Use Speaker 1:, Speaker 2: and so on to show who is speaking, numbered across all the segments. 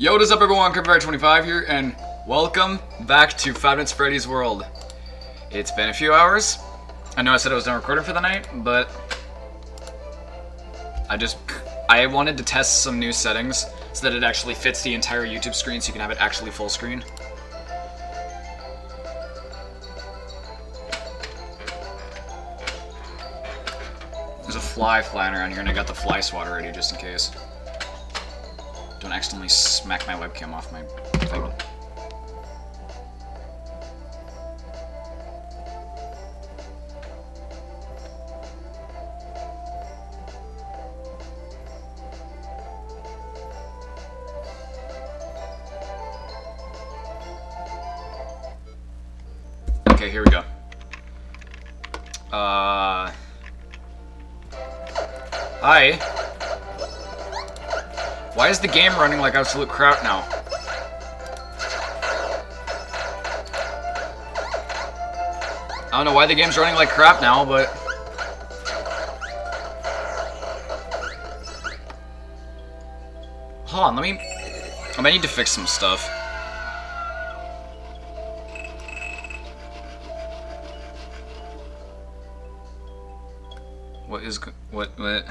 Speaker 1: Yo, what is up everyone, KirbyFighter25 here, and welcome back to Five Nights Freddy's World. It's been a few hours. I know I said I was done recording for the night, but I just, I wanted to test some new settings so that it actually fits the entire YouTube screen so you can have it actually full screen. There's a fly flying around here and I got the fly swatter ready just in case. Don't accidentally smack my webcam off my thing. Why is the game running like absolute crap now? I don't know why the game's running like crap now, but... Hold on, let me... I might need to fix some stuff. What is... What... What...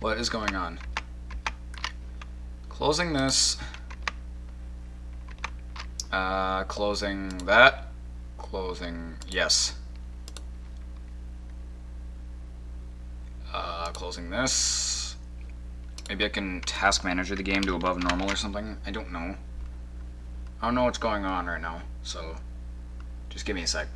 Speaker 1: What is going on? Closing this. Uh, closing that. Closing, yes. Uh, closing this. Maybe I can task manager the game to above normal or something. I don't know. I don't know what's going on right now, so just give me a sec.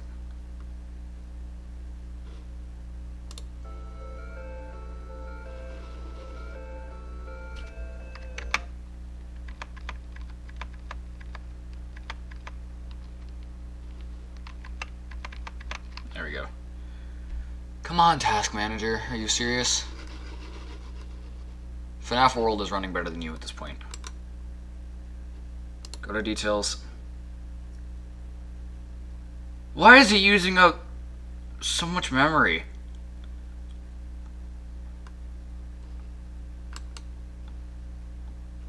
Speaker 1: Manager. Are you serious? FNAF World is running better than you at this point. Go to details. Why is it using up so much memory?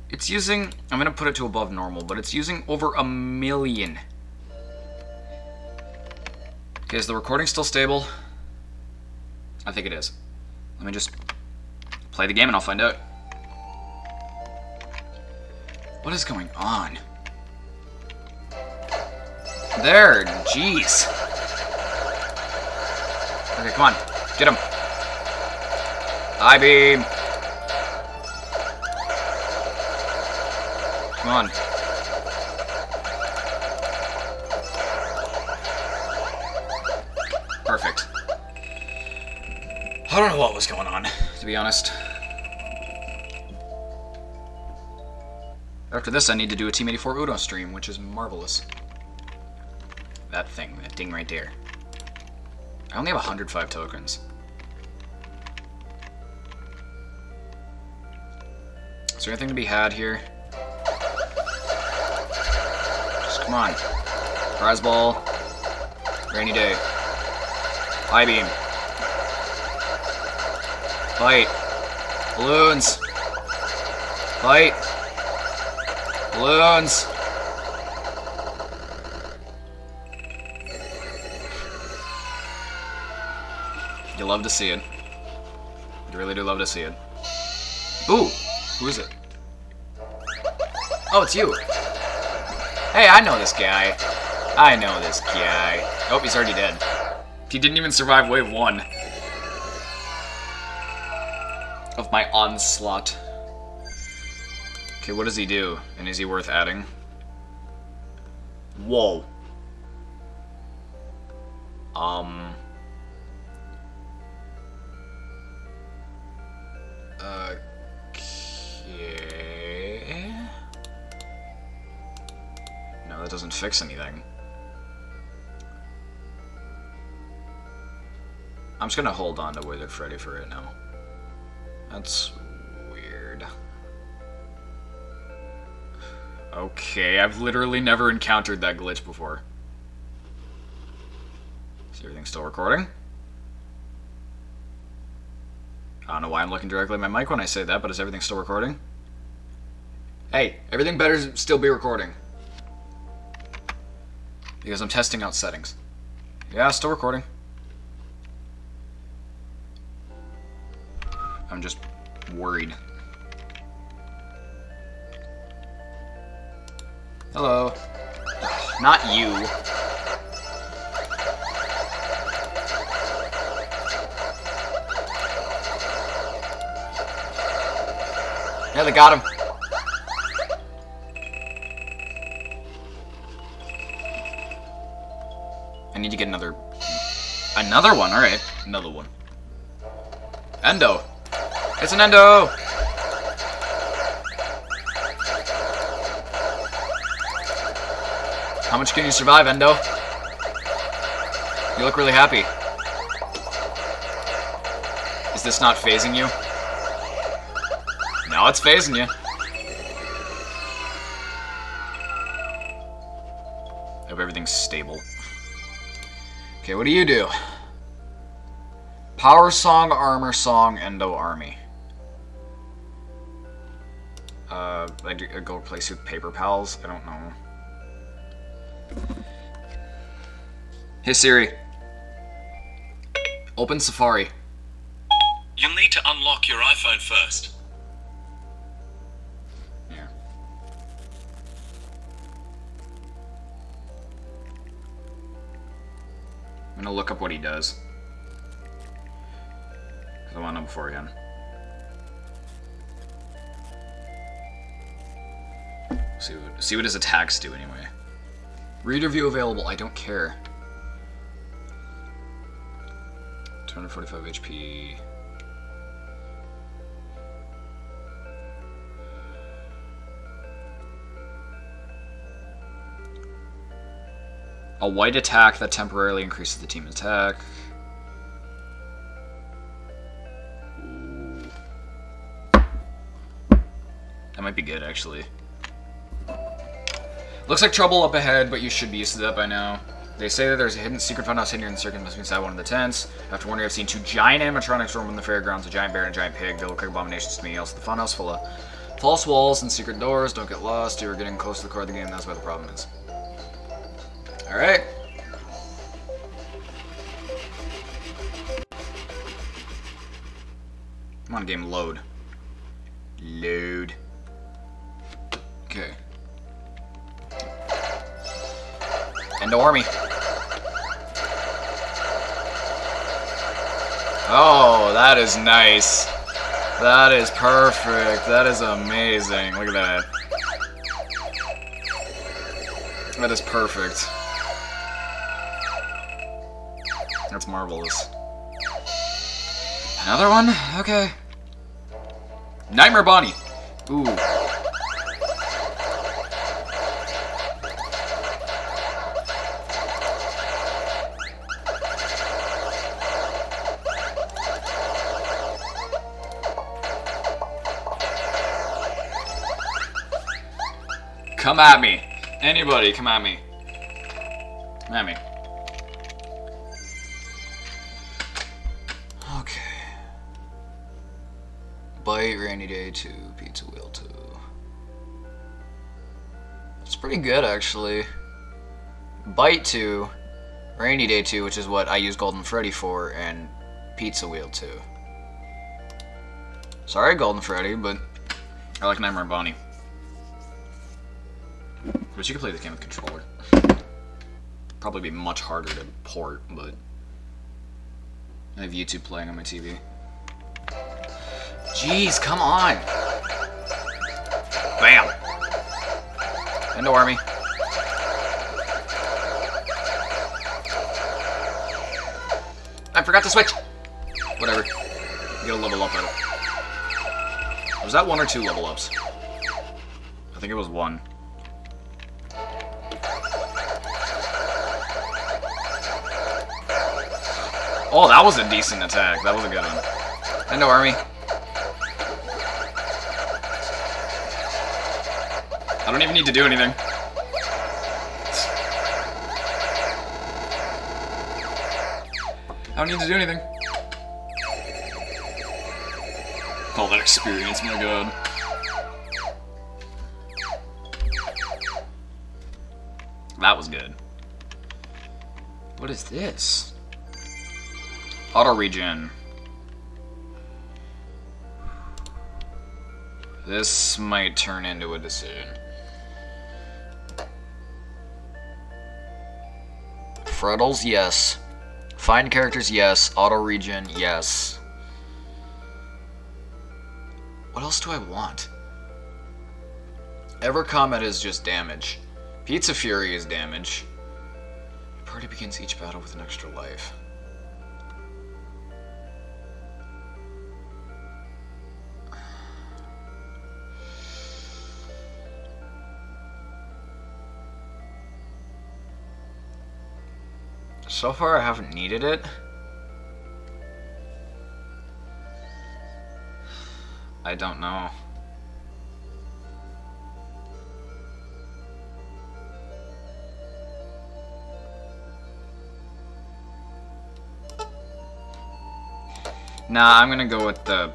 Speaker 1: It's using, I'm going to put it to above normal, but it's using over a million. Okay, is the recording still stable? I think it is. Let me just play the game and I'll find out. What is going on? There, jeez. Okay, come on. Get him. I beam. Come on. Perfect. I don't know what was going on, to be honest. After this, I need to do a Team 84 Uno stream, which is marvelous. That thing, that ding right there. I only have 105 tokens. Is there anything to be had here? Just come on. Prize ball. Rainy day. High beam. Fight. Balloons. Fight. Balloons. You love to see it. You really do love to see it. Ooh! Who is it? Oh, it's you. Hey, I know this guy. I know this guy. Oh, he's already dead. He didn't even survive wave one of my onslaught. Okay, what does he do? And is he worth adding? Whoa. Um. Okay. No, that doesn't fix anything. I'm just gonna hold on to Withered Freddy for right now. That's weird. Okay, I've literally never encountered that glitch before. Is everything still recording? I don't know why I'm looking directly at my mic when I say that, but is everything still recording? Hey, everything better still be recording. Because I'm testing out settings. Yeah, still recording. I'm just worried. Hello. Not you. Yeah, they got him. I need to get another... Another one? Alright. Another one. Endo. It's an endo! How much can you survive, Endo? You look really happy. Is this not phasing you? Now it's phasing you. I hope everything's stable. Okay, what do you do? Power Song, Armor Song, Endo Army. I, go replace with Paper Pals? I don't know. Hey Siri. Open Safari.
Speaker 2: You'll need to unlock your iPhone first.
Speaker 1: Yeah. I'm gonna look up what he does. Because I want to know beforehand. See what, see what his attacks do anyway. Reader view available. I don't care. 245 HP. A white attack that temporarily increases the team attack. Ooh. That might be good, actually. Looks like trouble up ahead, but you should be used to that by now. They say that there's a hidden secret funhouse hidden in the be inside one of the tents. After year, I've seen two giant animatronics roam in the fairgrounds, a giant bear and a giant pig. They look like abominations to me. Also, the funhouse full of false walls and secret doors. Don't get lost. You are getting close to the core of the game. That's where the problem is. Alright. Come on, game. Load. Army. Oh, that is nice. That is perfect. That is amazing. Look at that. That is perfect. That's marvelous. Another one? Okay. Nightmare Bonnie. Ooh. Come at me. Anybody, come at me. Come at me. Okay. Bite, Rainy Day 2, Pizza Wheel 2. It's pretty good, actually. Bite 2, Rainy Day 2, which is what I use Golden Freddy for, and Pizza Wheel 2. Sorry, Golden Freddy, but I like Nightmare Bonnie. But you can play this game with controller. Probably be much harder to port, but I have YouTube playing on my TV. Jeez, come on! Bam! Endo Army. I forgot to switch! Whatever. Get a level up out of Was that one or two level ups? I think it was one. Oh, that was a decent attack. That was a good one. Endo Army. I don't even need to do anything. I don't need to do anything. All that experience, my god. That was good. What is this? Auto regen. This might turn into a decision. Freddles, yes. Find characters, yes. Auto regen, yes. What else do I want? Ever Comet is just damage. Pizza Fury is damage. Party begins each battle with an extra life. So far, I haven't needed it. I don't know. Nah, I'm gonna go with the...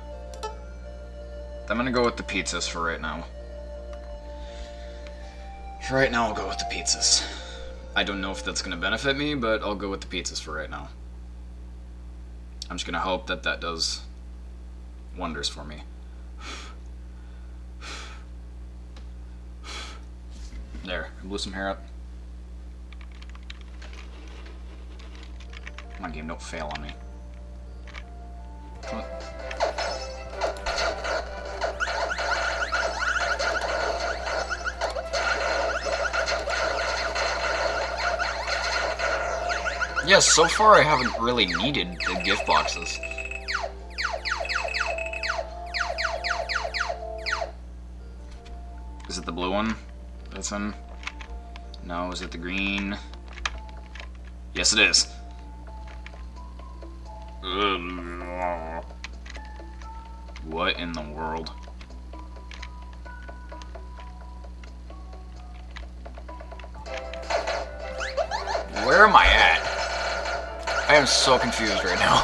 Speaker 1: I'm gonna go with the pizzas for right now. For right now, I'll go with the pizzas. I don't know if that's gonna benefit me, but I'll go with the pizzas for right now. I'm just gonna hope that that does wonders for me. There, I blew some hair up. Come on, game, don't fail on me. Yes, so far I haven't really needed the gift boxes. Is it the blue one? That's in? No, is it the green? Yes, it is. So confused right now.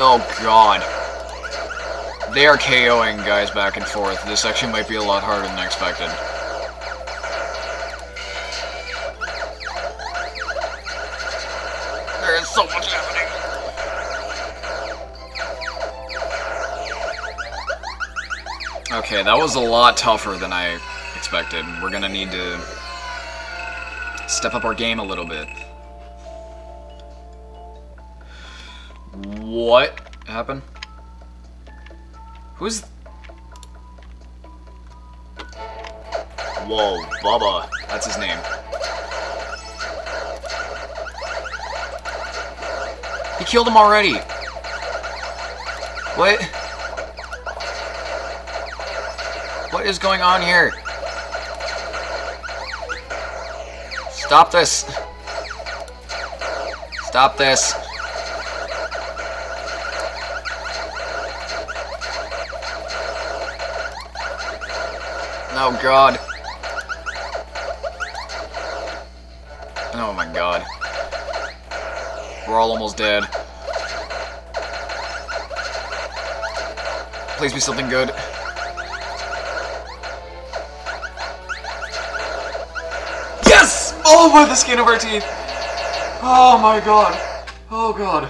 Speaker 1: Oh god. They are KOing guys back and forth. This actually might be a lot harder than I expected. There is so much happening. Okay, that was a lot tougher than I expected. We're gonna need to step up our game a little bit. What happened? Who's... Whoa, Bubba. That's his name. He killed him already. What? What is going on here? Stop this. Stop this. Oh god. Oh my god. We're all almost dead. Please be something good. Yes! Oh, the skin of our teeth. Oh my god. Oh god.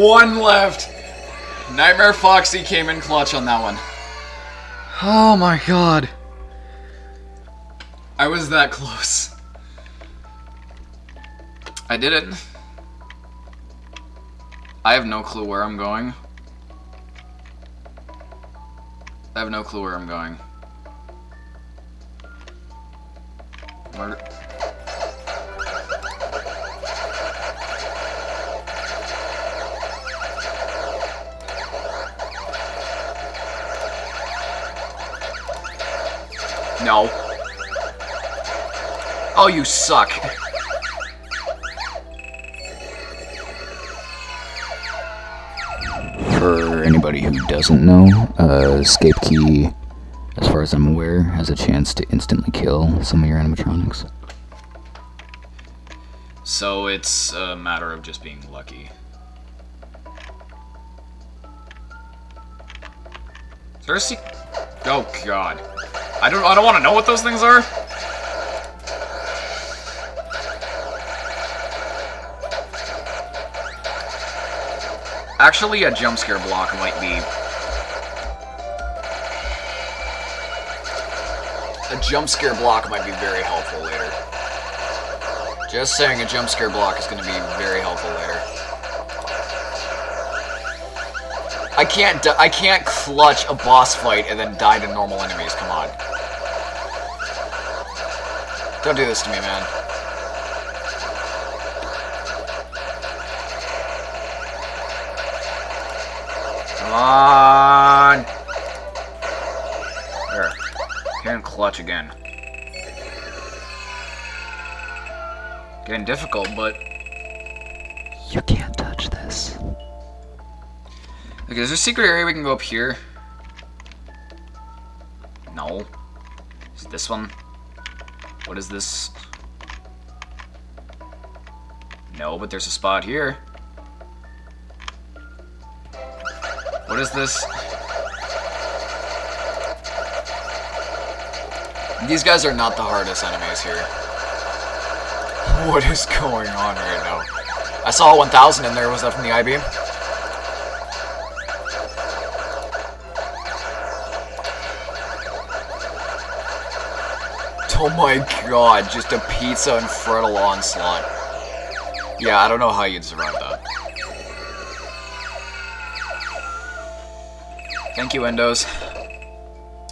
Speaker 1: One left. Nightmare Foxy came in clutch on that one. Oh my god. I was that close. I did it. I have no clue where I'm going. I have no clue where I'm going. No. Oh, you suck.
Speaker 3: For anybody who doesn't know, uh, Escape Key, as I'm aware, has a chance to instantly kill some of your animatronics.
Speaker 1: So it's a matter of just being lucky. There's se- Oh god. I don't I don't want to know what those things are. Actually, a jump scare block might be a jump scare block might be very helpful later. Just saying, a jump scare block is going to be very helpful later. I can't I can't clutch a boss fight and then die to normal enemies. Come on. Don't do this to me, man. Come on. Clutch again. Getting difficult, but
Speaker 3: You can't touch this.
Speaker 1: Okay, is there a secret area we can go up here? No. Is it this one? What is this? No, but there's a spot here. What is this? These guys are not the hardest enemies here. What is going on right now? I saw 1000 in there. Was that from the I-beam? Oh my god, just a pizza and frontal onslaught. Yeah, I don't know how you'd survive that. Thank you, Endos.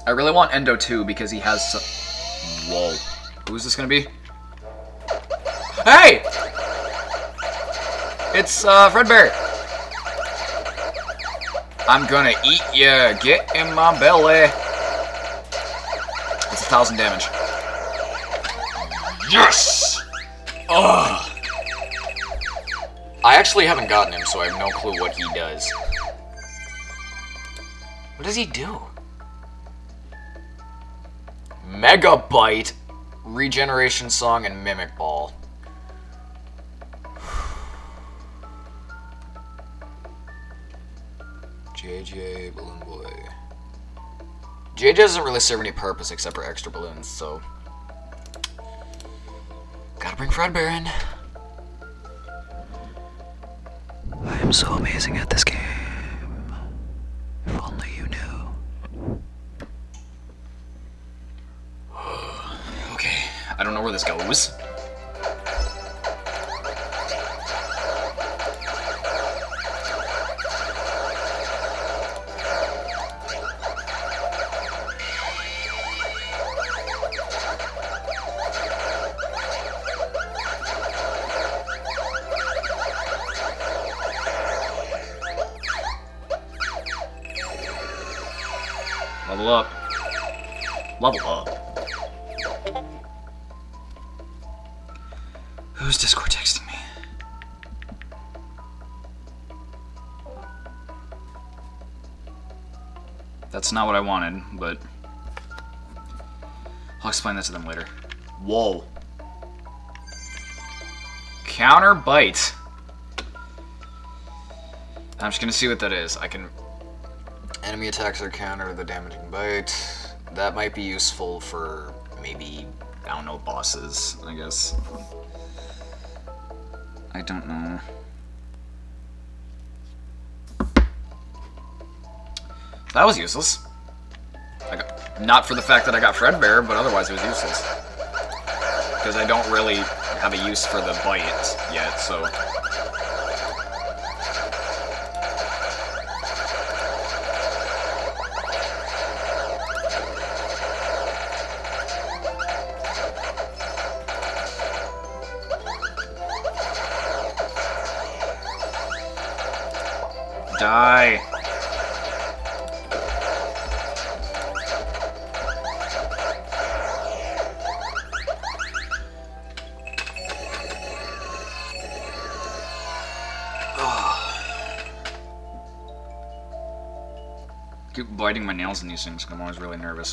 Speaker 1: I really want Endo 2 because he has. Whoa. Who's this gonna be? Hey! It's, uh, Fredbear. I'm gonna eat ya. Get in my belly. It's a thousand damage. Yes! Ugh. I actually haven't gotten him, so I have no clue what he does. What does he do? Megabyte, Regeneration Song, and Mimic Ball. JJ Balloon Boy. JJ doesn't really serve any purpose except for extra balloons, so Gotta bring Fredbear in.
Speaker 3: I am so amazing at this game. If only you knew.
Speaker 1: Okay, I don't know where this goes. Level up. Level up. Not what I wanted, but I'll explain that to them later. Whoa. Counter bite. I'm just gonna see what that is. I can. Enemy attacks are counter the damaging bite. That might be useful for maybe I don't know bosses. I guess. I don't know. That was useless. Not for the fact that I got Fredbear, but otherwise it was useless. Because I don't really have a use for the bite yet, so... Die. Biting my nails in these things 'cause I'm always really nervous.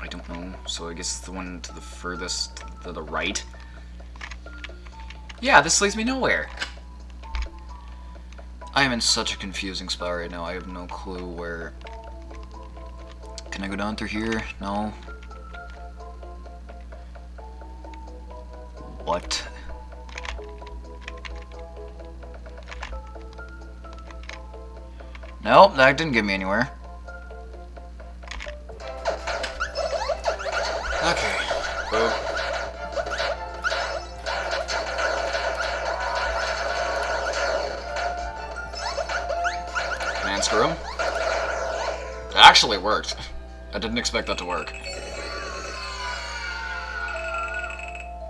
Speaker 1: I don't know, so I guess the one to the furthest to the right. Yeah, this leads me nowhere. I am in such a confusing spot right now. I have no clue where... Can I go down through here? No. What? Nope, that didn't get me anywhere. Okay. Boop. Screw him. It actually worked. I didn't expect that to work.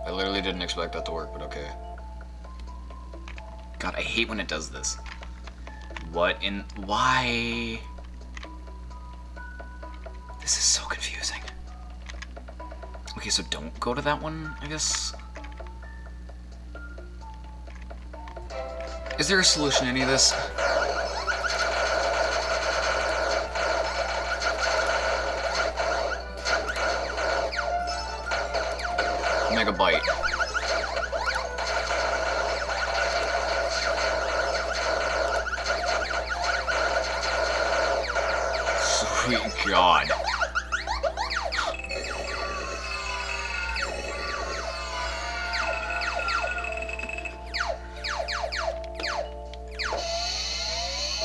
Speaker 1: I literally didn't expect that to work, but okay. God, I hate when it does this. What in... Why? This is so confusing. Okay, so don't go to that one, I guess? Is there a solution to any of this? Megabyte. God.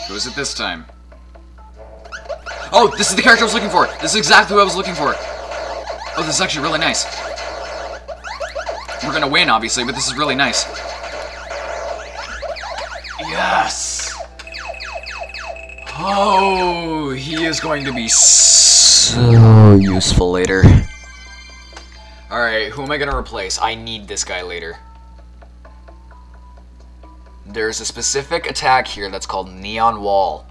Speaker 1: Who is it this time? Oh, this is the character I was looking for! This is exactly who I was looking for! Oh, this is actually really nice. We're gonna win, obviously, but this is really nice. Yes! Oh, he is going to be so useful later. Alright, who am I gonna replace? I need this guy later. There's a specific attack here that's called Neon Wall.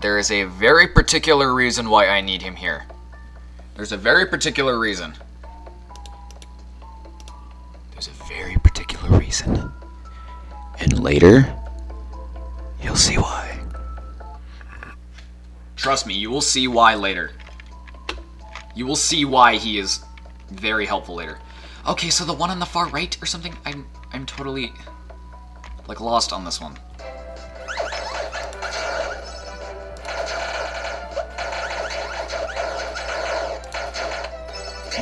Speaker 1: There is a very particular reason why I need him here. There's a very particular reason. There's a very particular reason. And later, Trust me, you will see why later. You will see why he is very helpful later. Okay, so the one on the far right or something? I'm I'm totally like lost on this one.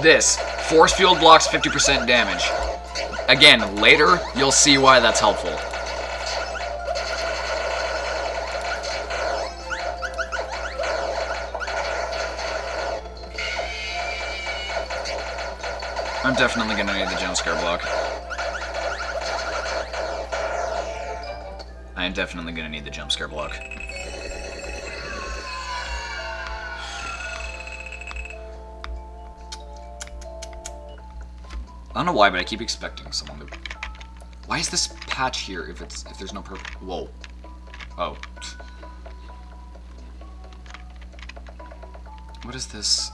Speaker 1: This force field blocks 50% damage. Again, later you'll see why that's helpful. Definitely gonna need the jump scare block. I am definitely gonna need the jump scare block. I don't know why, but I keep expecting someone to. Why is this patch here if it's if there's no per? Whoa. Oh. What is this?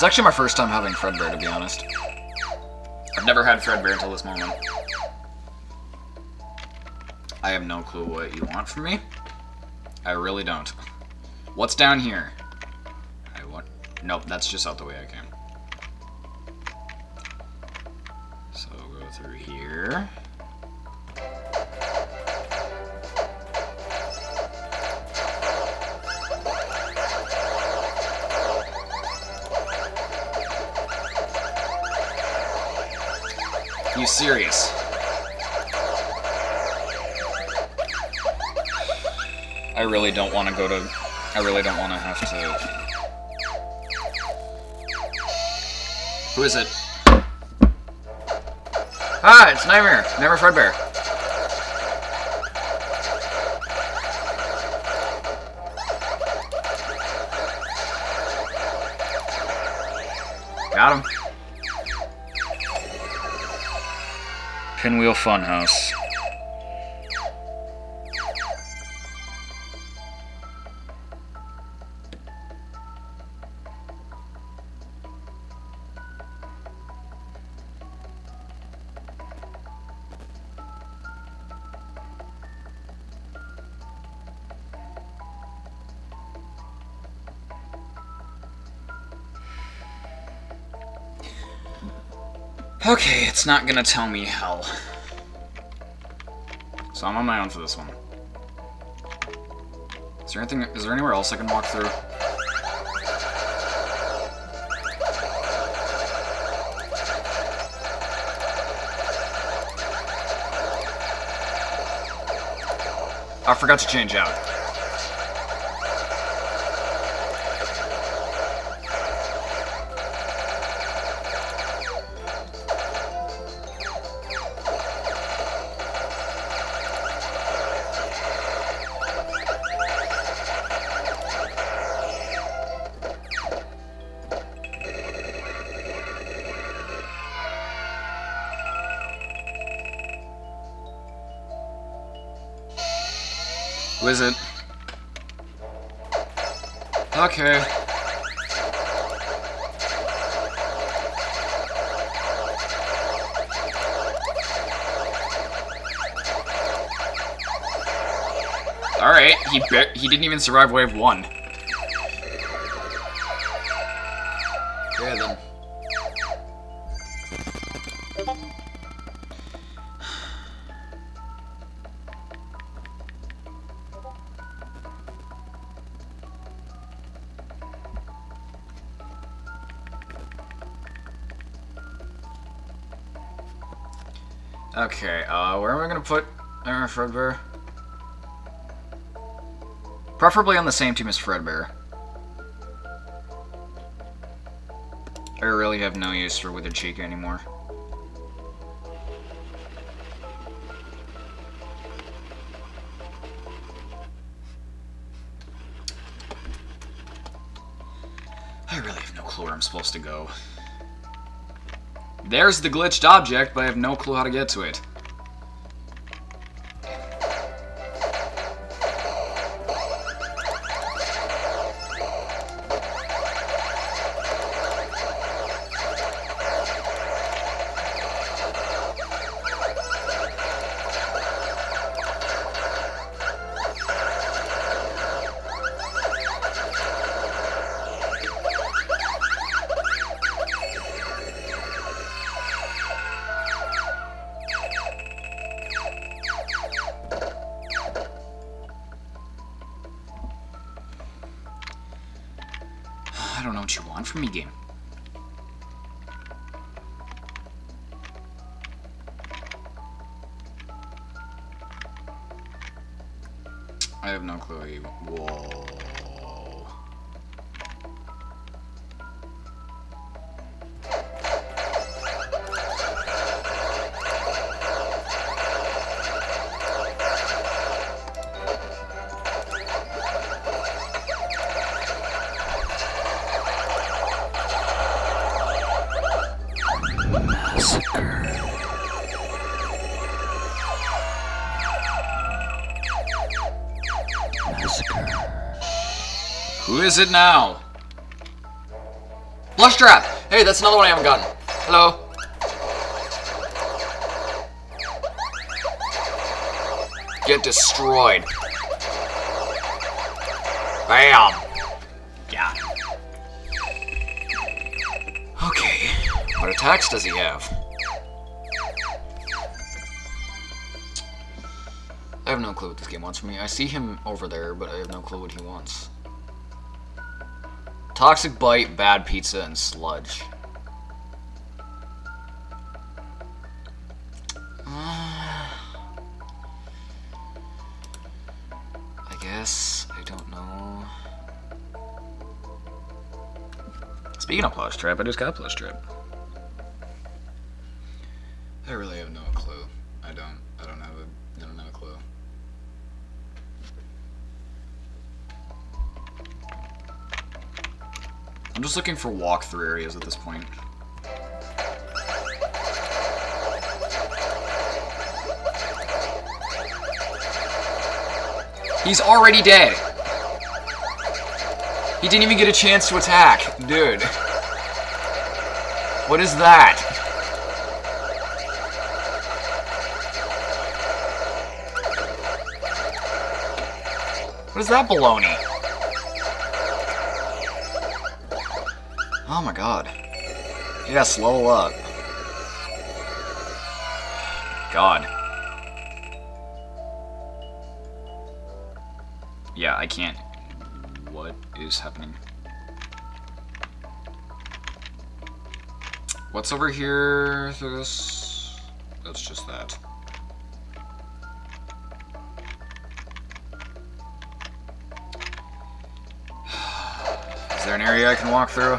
Speaker 1: It's actually my first time having Fredbear, to be honest. I've never had Fredbear until this moment. I have no clue what you want from me. I really don't. What's down here? I want... Nope, that's just out the way I You serious? I really don't want to go to I really don't want to have to... Who is it? Ah, it's Nightmare! Nightmare Fredbear. Got him. Pinwheel Funhouse. It's not gonna tell me hell. So I'm on my own for this one. Is there anything? Is there anywhere else I can walk through? I forgot to change out. Who is it? Okay. Alright, he he didn't even survive wave one. Fredbear? Preferably on the same team as Fredbear. I really have no use for Withered Chica anymore. I really have no clue where I'm supposed to go. There's the glitched object, but I have no clue how to get to it. Is it now? Plush trap! Hey, that's another one I haven't gotten. Hello? Get destroyed. Bam! Yeah. Okay. What attacks does he have? I have no clue what this game wants from me. I see him over there, but I have no clue what he wants. Toxic Bite, Bad Pizza, and Sludge. Uh, I guess I don't know. Speaking of plush trap, I just got plush trap. Just looking for walkthrough areas at this point. He's already dead. He didn't even get a chance to attack. Dude. What is that? What is that baloney? Oh my god. Yeah, slow up. God. Yeah, I can't. What is happening? What's over here through this? That's just that. Is there an area I can walk through?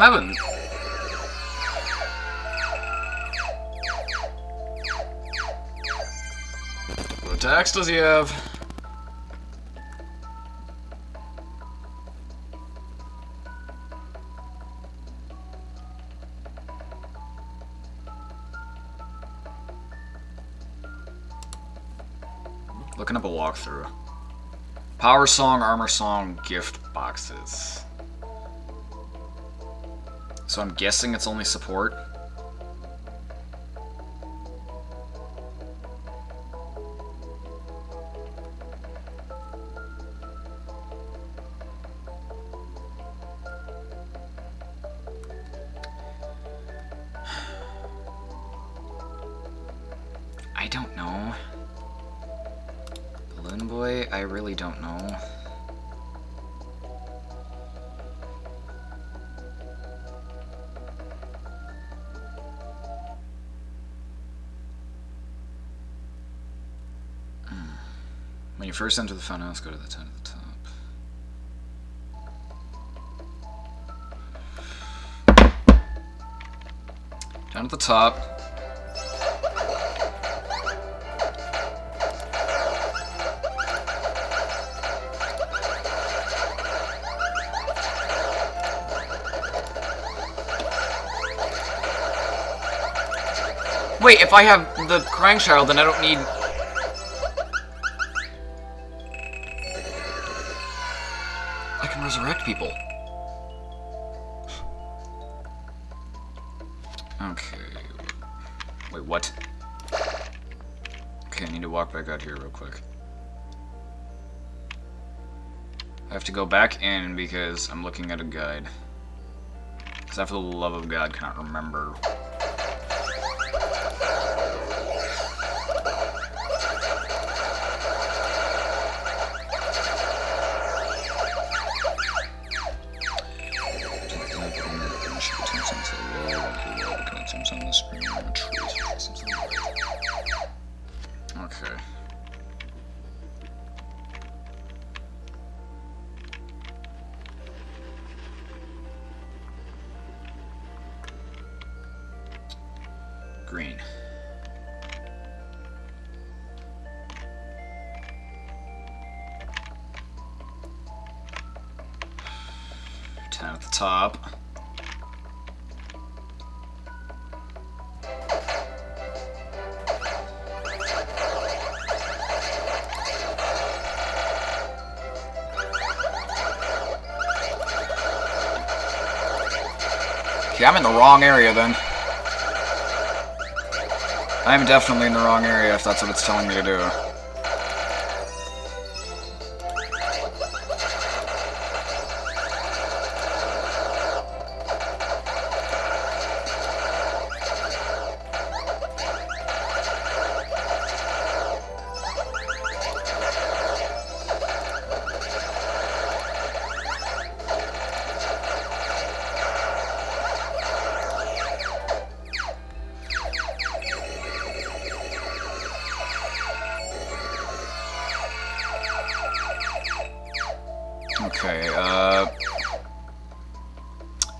Speaker 1: I'm having. What attacks does he have? Looking up a walkthrough. Power Song, Armor Song, gift boxes. So I'm guessing it's only support. When you first enter the funhouse, go to the tent at the top. Down at the top. Wait, if I have the crying child, then I don't need people. Okay. Wait, what? Okay, I need to walk back out here real quick. I have to go back in because I'm looking at a guide. Because I, for the love of God, cannot remember. Green. Ten at the top. Okay, I'm in the wrong area then. I'm definitely in the wrong area if that's what it's telling me to do.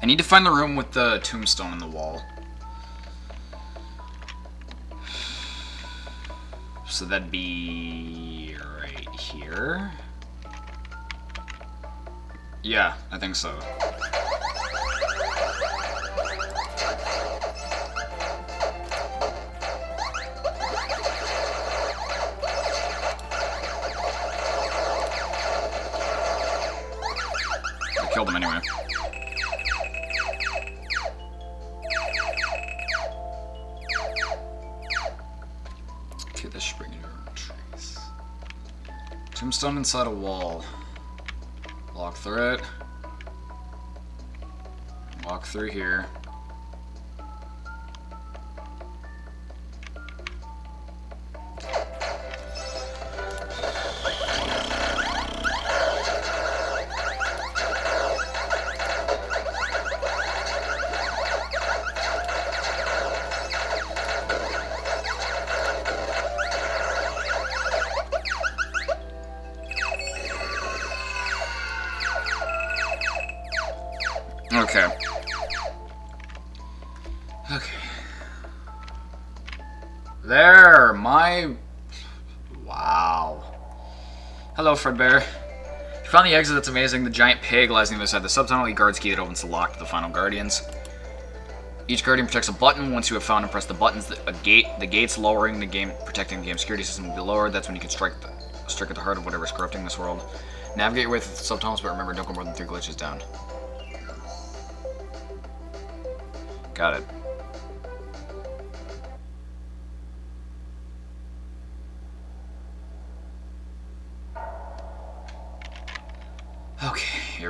Speaker 1: Need to find the room with the tombstone in the wall. So that'd be... right here? Yeah, I think so. Inside a wall. Walk through it. Walk through here. Hello, Fredbear. You found the exit, that's amazing. The giant pig lies on the other side. The subtunnel guards key that opens the lock to the final guardians. Each guardian protects a button. Once you have found and pressed the buttons, the, a gate, the gates lowering the game, protecting the game security system will be lowered. That's when you can strike the, strike at the heart of whatever is corrupting this world. Navigate your way through the subtunnels, but remember, don't go more than three glitches down. Got it.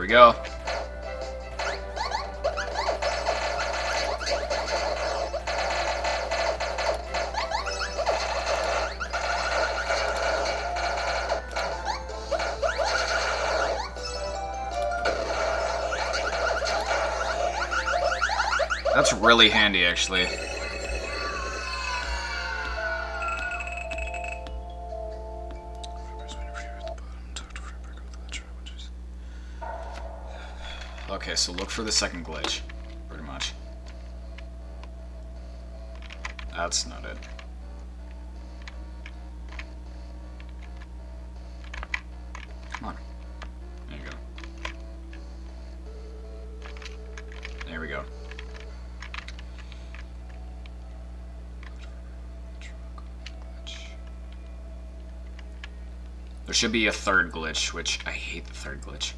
Speaker 1: We go. That's really handy, actually. So look for the second glitch, pretty much. That's not it. Come on. There you go. There we go. There should be a third glitch, which I hate the third glitch.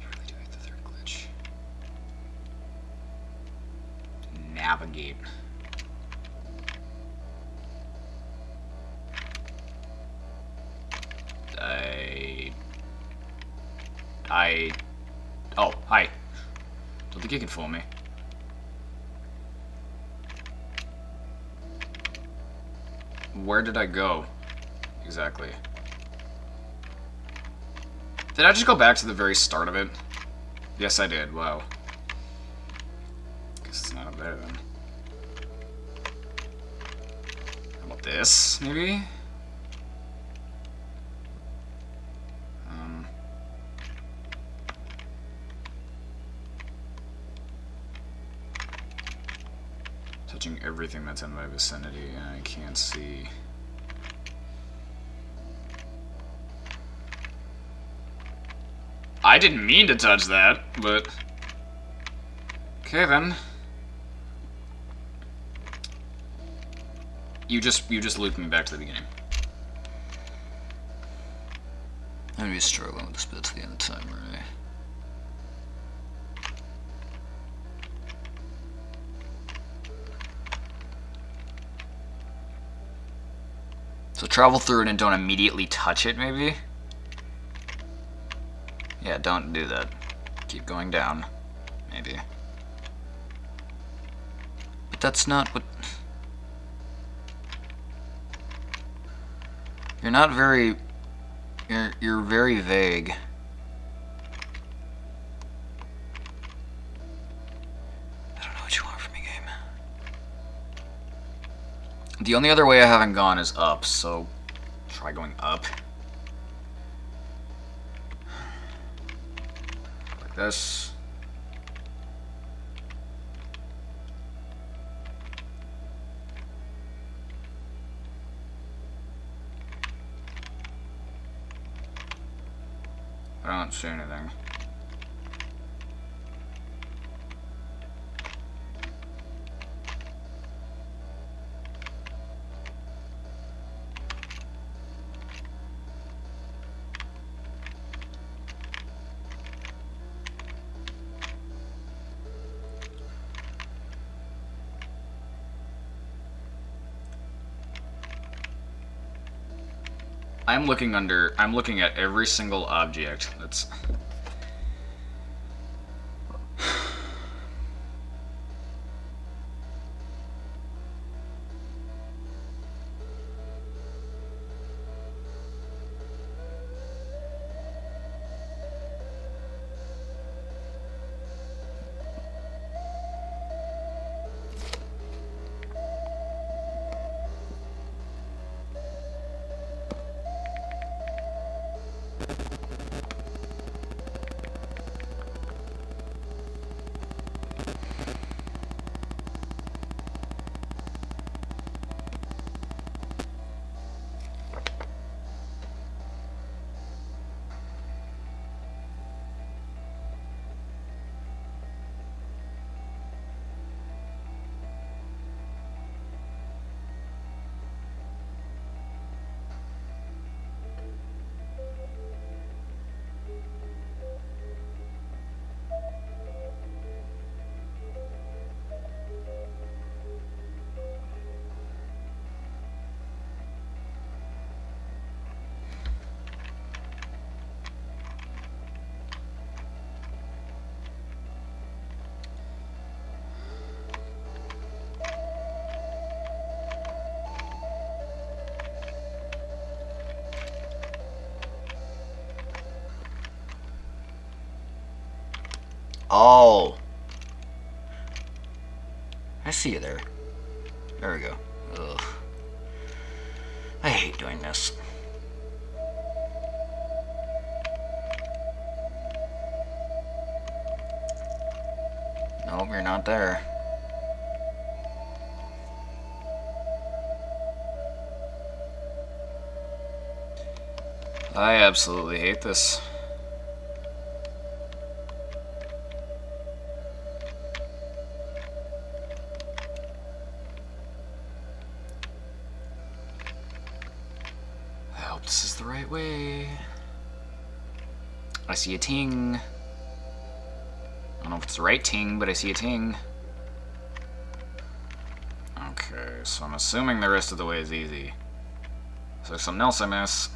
Speaker 1: I really do hate the third glitch. Navigate. I... I... Oh, hi. Don't think you can fool me. Where did I go? Exactly. Did I just go back to the very start of it? Yes, I did. Wow. There then. How about this, maybe? Um. Touching everything that's in my vicinity, I can't see. I didn't mean to touch that, but... Okay, then. You just, you just looped me back to the beginning. I'm gonna be struggling with this bit to the end of timer, eh? So travel through it and don't immediately touch it, maybe? Yeah, don't do that. Keep going down. Maybe. But that's not what... You're not very... You're, you're very vague. I don't know what you want from me, game. The only other way I haven't gone is up, so try going up. Like this. I anything. I'm looking under. I'm looking at every single object. That's. Oh. I see you there. There we go. Ugh. I hate doing this. Nope, you're not there. I absolutely hate this. See a ting. I don't know if it's the right ting, but I see a ting. Okay, so I'm assuming the rest of the way is easy. So something else I miss?